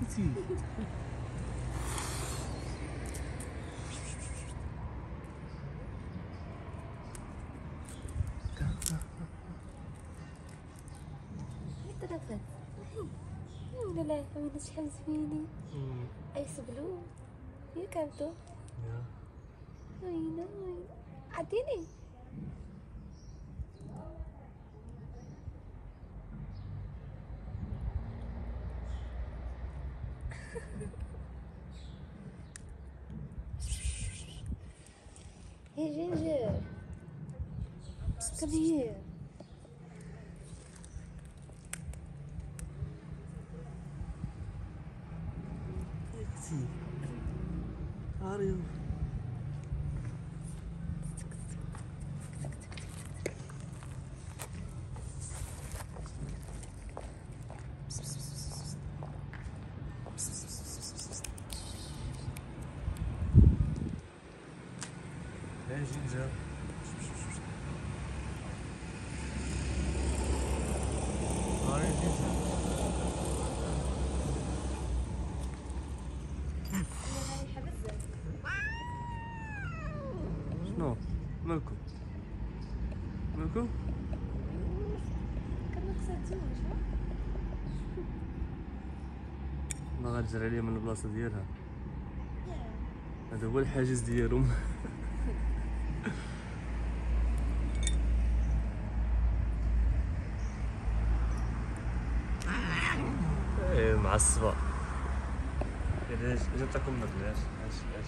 كتير تنفس ولا لا وين شحال زوينين اي سبلو يا كابتو وين وين عطيني Hey, Ginger. Come here. Let's see. Are you? جينجر شنو؟ مالكم مالكم؟ ما غتجري عليا من البلاصة ديالها. هذا هو الحاجز ديالهم. ايه معصبه اجا نعطيكم ناكل عاش عاش عاش